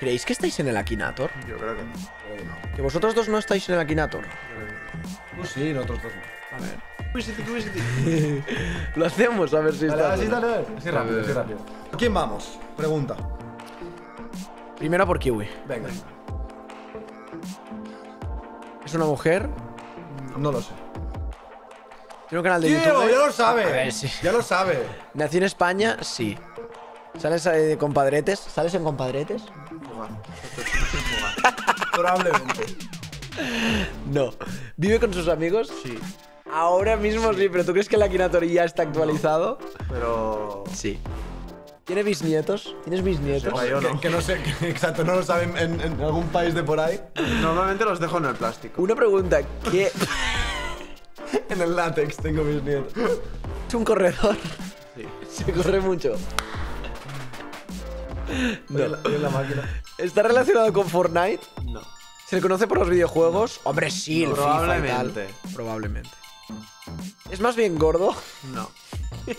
¿Creéis que estáis en el Akinator? Yo creo que no. Creo que no. Que vosotros dos no estáis en el Akinator. Tú sí, nosotros dos no. A ver. Lo hacemos a ver si está. dale, sí, bueno. dale, rápido, sí, rápido. ¿A quién vamos? Pregunta. Primero por Kiwi. Venga. ¿Es una mujer? No lo sé. ¿Tiene un canal de Tío, YouTube? ya lo sabe. A ver, sí. Ya lo sabe. ¿Nació en España? Sí. ¿Sales eh, de compadretes? ¿Sales en compadretes? Probablemente. No. ¿Vive con sus amigos? Sí. Ahora mismo sí, pero ¿tú crees que el Akinator ya está actualizado? Pero. Sí. ¿Tiene bisnietos? ¿Tienes bisnietos? Sepa yo, Que, ¿no? que no sé, que- exacto, no lo saben en, en algún país de por ahí. Normalmente los dejo en el plástico. Una pregunta, ¿qué En el látex tengo mis nietos. es un corredor? Sí. Se corre mucho. Oye, la, oye, la máquina. ¿Está relacionado con Fortnite? No. ¿Se le conoce por los videojuegos? Hombre, sí, el FIFA y tal. Probablemente. Probablemente. ¿Es más bien gordo? No.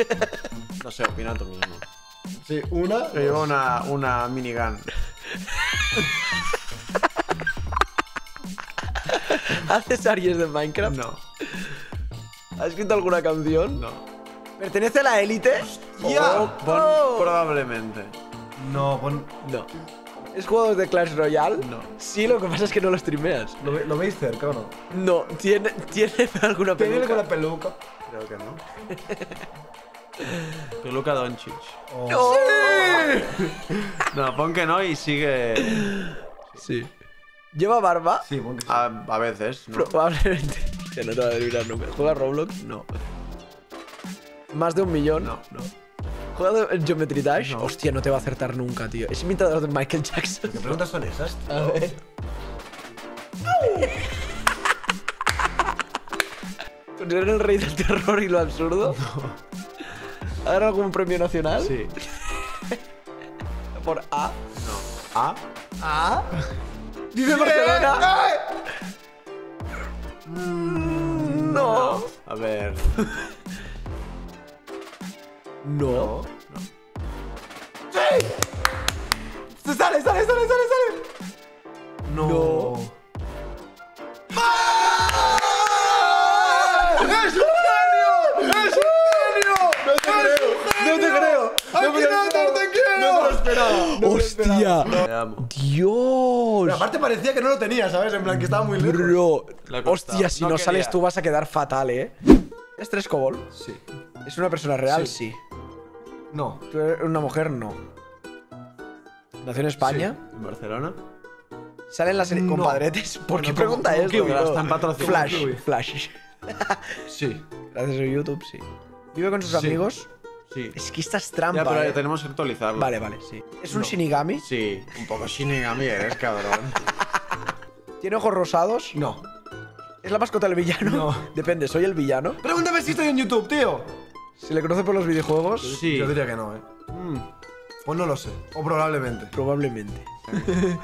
No sé, opina tú mismo. Sí, una. Yo llevo una, una minigun. ¿Hace series de Minecraft? No. ¿Ha escrito alguna canción? No. ¿Pertenece a la élite? ¡Ya! Oh, oh. probablemente. No, pon. No. ¿Es jugador de Clash Royale? No. Sí, lo que pasa es que no lo streameas. ¿Lo, ve- lo veis cerca o no? No, tiene, tiene alguna ¿Qué viene con peluca. la peluca? Creo que no. Peluca Doncic. Oh. No, pon que no y sigue. Sí. ¿Lleva barba? Sí, pon que sí. A, a veces, ¿no? Probablemente. Que no te va a adivinar nunca. ¿Juega Roblox? No. ¿Más de un millón? No, no. ¿Juega de Geometry Dash? No. Hostia, no te va a acertar nunca, tío. Es imitador de Michael Jackson. ¿Qué preguntas son esas? A ver. ¿Consideran el rey del terror y lo absurdo? No. ¿Ha ganado algún premio nacional? Sí. ¿Por A? No. ¿A? ¿A? ¿Vive en Barcelona? No. A ver. No. ¡Sale, sale, sale, sale, sale! No. ¡Es un genio! ¡Es un genio! ¡No te creo! ¡No te creo! ¡Aquí no te quiero! No te lo esperaba. no te lo esperaba. ¡Hostia! ¡Dios! Pero aparte parecía que no lo tenía, ¿sabes? En plan, que estaba muy lejos. Bro. Hostia, si no, No sales tú vas a quedar fatal, ¿eh? ¿Es tres Cobol? Sí. ¿Es una persona real? Sí. Sí. No. ¿Tú eres una mujer? No. ¿Nació en España? ¿En Barcelona? ¿Sale en la serie No. compadretes? ¿Por qué pregunta como- como esto? Bro? están. Flash. Flash. Sí. Gracias a YouTube, sí. ¿Vive con sus Sí. amigos? Sí. Es que esta es trampa. Ya, pero eh. tenemos que actualizarlo. Vale, vale, sí. ¿Es un. Shinigami? Sí, un poco Shinigami eres, cabrón. ¿Tiene ojos rosados? No. ¿Es la mascota del villano? No. Depende, ¿soy el villano? Pregúntame si estoy en YouTube, tío. ¿Se le conoce por los videojuegos? Sí. Yo diría que no, eh. Mm, Pues no lo sé. O probablemente. Probablemente.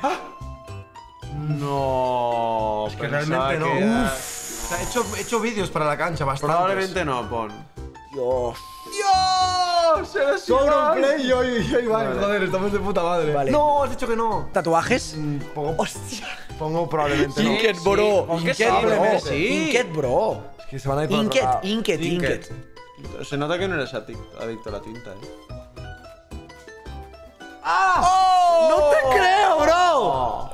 No. Es que pensaba realmente no. que era-. O sea, he hecho, he hecho vídeos para la cancha, bastante. Probablemente no, pon. Dios. ¡Dios! ¡Eres play y hoy, y hoy va, Vale. joder, estamos de puta madre. Vale. No, has dicho que no. ¿Tatuajes? Mm, Pongo, Hostia. pongo probablemente no. Inket, sí. bro. ¿Con qué Inket, sí? bro. Sí. Inket, bro. Es que se van a ir por otro Inket, lado. Inket, Inket. Se nota que no eres adicto, a la tinta, eh. ¡No te creo, bro!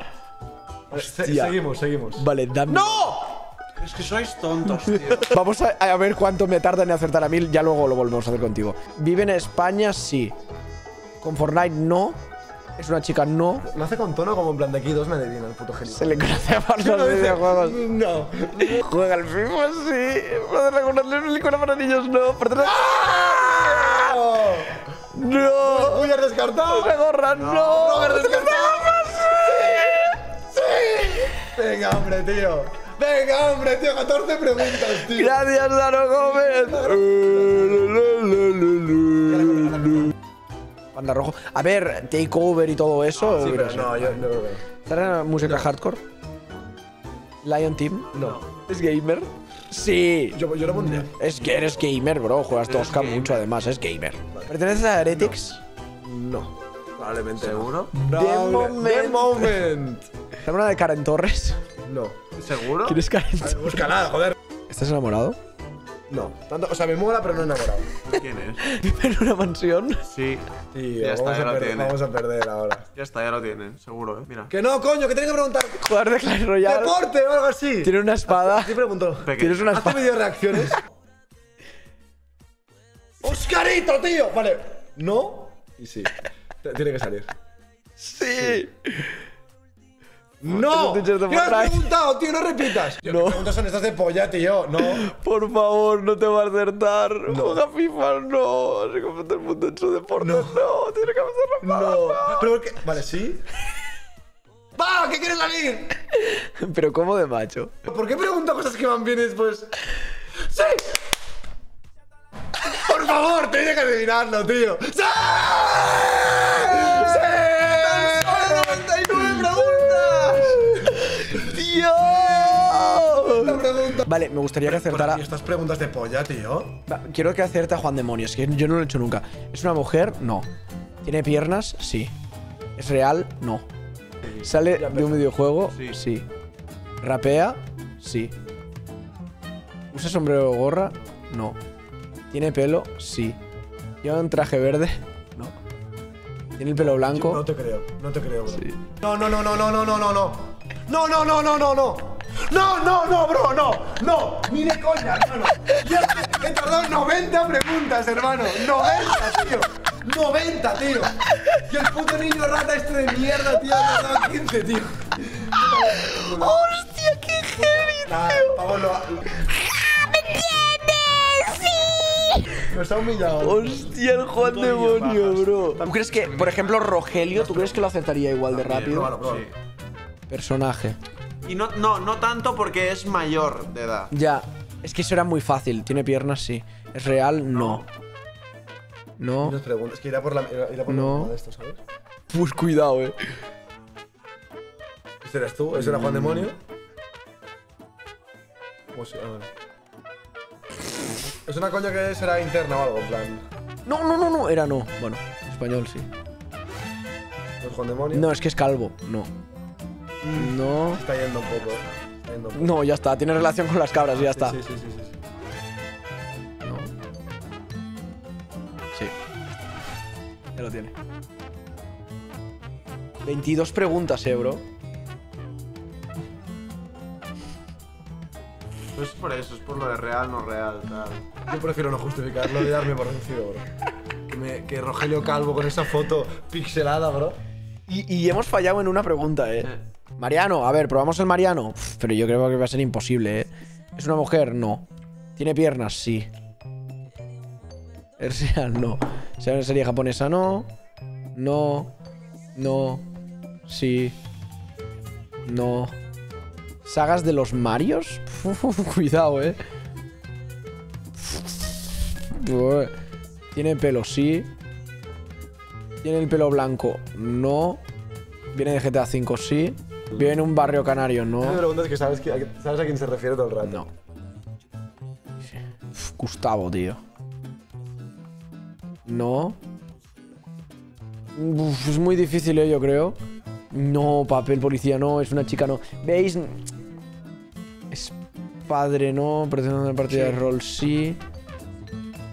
Hostia. seguimos, seguimos. Vale, dame. ¡No! Es que sois tontos, tío. Vamos a, a ver cuánto me tarda en acertar a mil. Ya luego lo volvemos a hacer contigo. ¿Vive en España? Sí. ¿Con Fortnite? No. ¿Es una chica? No. Lo hace con tono como en plan de aquí dos me adivinan, el puto genio. Se le conoce por No los dice- videojuegos. No. Juega al FIFA, sí. Puede reconocer película para niños, no. Pertenece- ¡No! Uy, has descartado. ¡Se gorra, no! Robert descartado. Sí. Venga, hombre, tío. Venga, hombre, tío. 14 preguntas, tío. Gracias, Dano Gómez. Panda rojo. A ver, takeover y todo eso. Sí, hubiera pero no, yo no lo veo. ¿Estará en la música hardcore? Lion Team. No. ¿Es gamer? Sí. Yo, yo lo pondría. Es que eres gamer, bro. Juegas Tosca mucho, además. Es gamer. ¿Perteneces a Heretics? No. Probablemente. ¿Seguro? Probable- moment. The moment. ¿Te una de Karen Torres? No. ¿Seguro? ¿Quieres Karen Torres? Búscala, joder. ¿Estás enamorado? No. Tanto, o sea, me mola, pero no enamorado. ¿Quién es? ¿Vive en una mansión? Sí. Tío, Ya está, vamos, ya a lo perder, tiene. vamos a perder ahora. Ya está, ya lo tienen, seguro, eh. Mira. Que no, coño, que tienes que preguntar. Jugador de Clash Royale. ¿Deporte o algo así? Tiene una espada. Sí, pregunto. Peque- Tienes una ¿Hace espada. video reacciones? ¡Oscarito, tío! Vale. ¿No? Y sí. Tiene que salir. Sí. ¡No! Te lo he dicho de ¿Qué has Fortnite. preguntado, tío? No repitas. No. ¿Qué preguntas son estas de polla, tío? No. Por favor, no te va a acertar. Juega FIFA, no. Se el mundo en su deporte. No, tiene que hacerlo. No. ¿Pero por qué? Vale, ¿sí? ¡Va! ¿Qué quieres salir? Pero ¿cómo de macho? ¿Por qué pregunto cosas que van bien después...? ¡Sí! ¡Por favor! Tienes que adivinarlo, tío. ¡Sí! Vale, me gustaría que acertara. Estas preguntas de polla, tío. Quiero que acerte a Juan Demonios, que yo no lo he hecho nunca. ¿Es una mujer? No. ¿Tiene piernas? Sí. ¿Es real? No. ¿Sale de un videojuego? Sí. ¿Rapea? Sí. ¿Usa sombrero o gorra? No. ¿Tiene pelo? Sí. ¿Lleva un traje verde? No. ¿Tiene el pelo blanco? No te creo, no te creo, bro. Sí. No, no, no, no, no, no, no, no. No, no, no, no, no, no no. No, no, bro, no. No, ni de coña, hermano. Ya he tardado 90 preguntas, hermano. 90, tío. 90, tío. Y el puto niño rata este de mierda, tío, ha dado 15, tío. ¡Hostia, qué heavy! Nah, pavo, lo, Nos ha humillado. ¡Hostia, el Juan Demonio, bro! ¿Tú crees que, por ejemplo, Rogelio, ¿tú crees que lo aceptaría igual de rápido? Personaje. Y no, no, no tanto porque es mayor de edad. Ya. Es que eso era muy fácil. ¿Tiene piernas? Sí. ¿Es real? No. No. Preguntas, que irá por la, irá por la No. mamá de esto, ¿sabes? Pues cuidado, eh. ¿Este eres tú? ¿Ese era Juan Demonio? ¿Cómo se llama? Es una coña que será interna o algo, en plan. No, no, no, no. Era no. Bueno, español sí. ¿No es Juan Demonio? No, es que es calvo. No. No. Está yendo un poco. eh. Yendo un poco. No, ya está. Tiene relación con las cabras y ya está. Sí, sí, sí, sí, sí. No. Sí. Ya lo tiene. 22 preguntas, eh, bro. No es por eso, es por lo de real, no real, tal. Yo prefiero no justificarlo y darme por vencido, bro. Que, me- que Rogelio Calvo con esa foto pixelada, bro. Y, y hemos fallado en una pregunta, eh. Mariano, a ver, probamos el Mariano. Pero yo creo que va a ser imposible, ¿eh? ¿Es una mujer? No. ¿Tiene piernas? Sí. ¿Es real? No. ¿Es una serie japonesa? No. No. No. Sí. No. ¿Sagas de los Marios? Cuidado, eh. ¿Tiene pelo? Sí. ¿Tiene el pelo blanco? No. ¿Viene de GTA V? Sí. ¿Vive en un barrio canario? Me No. preguntas que sabes, que, sabes a quién se refiere todo el rato. No. Gustavo, tío. No. Uf, es muy difícil, eh, yo creo. No, papel policía, no. Es una chica, no. ¿Veis? Es padre, no. A una partida de rol, sí.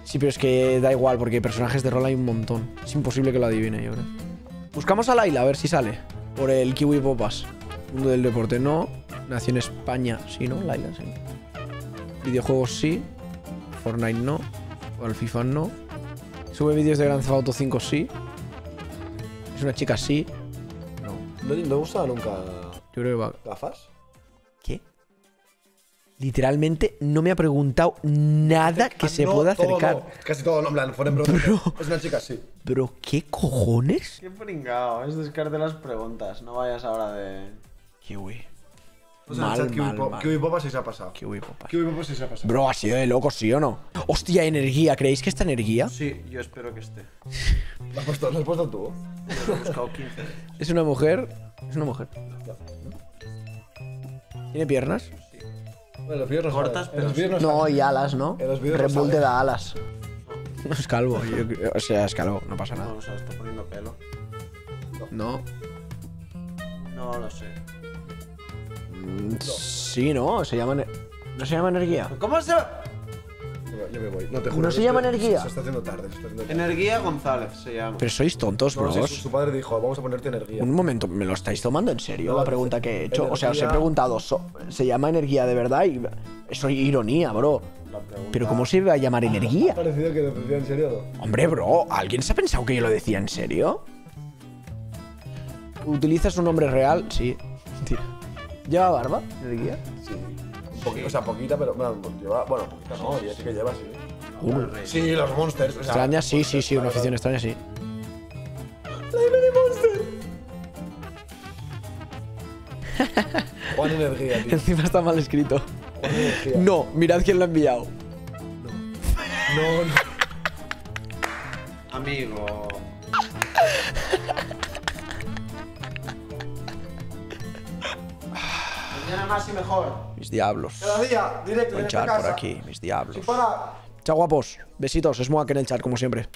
Sí, pero es que da igual, porque personajes de rol hay un montón. Es imposible que lo adivine, yo creo. Buscamos a Laila, a ver si sale. Por el Kiwi Popas. Mundo del deporte, no. Nació en España, sí, ¿no? Laila, sí. Videojuegos, sí. Fortnite, no. O al FIFA, no. Sube vídeos de Grand Theft Auto 5, sí. Es una chica, sí. No. ¿No, gusta nunca Yo creo que va. gafas? ¿Qué? Literalmente no me ha preguntado nada que se pueda todo acercar. Casi todo, no, en plan, fueron preguntas. Es una chica, sí. Pero, ¿qué cojones? Qué pringao, es descarte las preguntas, no vayas ahora de. Kiwi. O sea, Mal, chat mal, Kiwi Pop- mal. Kiwi Popa sí se ha pasado. Kiwi Popas. Kiwi Popa sí se ha pasado. Bro, ha sido de loco, ¿sí o no? Hostia, energía. ¿Creéis que esta energía? Sí, yo espero que esté. ¿Lo has puesto, lo has puesto tú? Yo he buscado 15. ¿Es una mujer? Es una mujer. ¿Tiene piernas? Bueno, los no Cortas. En los pero vídeos no No, salen. y alas, ¿no? En los vídeos Red no Bull te da alas. No es calvo. yo creo- o sea, es calvo, no pasa nada. No, o sea, está poniendo pelo. No. No lo sé. Sí, no, se llama... ¿No se llama energía? ¿Cómo se Yo, yo me voy. No te juro. ¿No se llama energía? Se está haciendo tarde. Se está haciendo tarde. Energía González se llama. Pero sois tontos, No, sí, bros. su, su padre dijo, vamos a ponerte energía. Un momento, ¿me lo estáis tomando en serio No, la pregunta que he hecho? O sea, os he preguntado, so- ¿se llama energía de verdad? Y eso es ironía, bro. Pregunta- Pero ¿cómo se va a llamar energía? ¿Ha parecido que lo decía en serio no? Hombre, bro, ¿alguien se ha pensado que yo lo decía en serio? ¿Utilizas un nombre real? Sí. Tira. ¿Lleva barba? ¿Energía? Sí. Un poquito, o sea, poquita, pero. Bueno, lleva, bueno poquita no, ya sí que lleva, sí. Uh, Sí, los monsters. o sea, extraña, sí, sí, sí, una afición extraña, sí. Juan Energía, tío. Encima está mal escrito. Juan Energía. No, mirad quién lo ha enviado. No, no. Amigo. Mañana más y mejor. Mis diablos. Cada día, directo, en por aquí, mis diablos. Chao, guapos. Besitos. Es Moak en el chat, como siempre.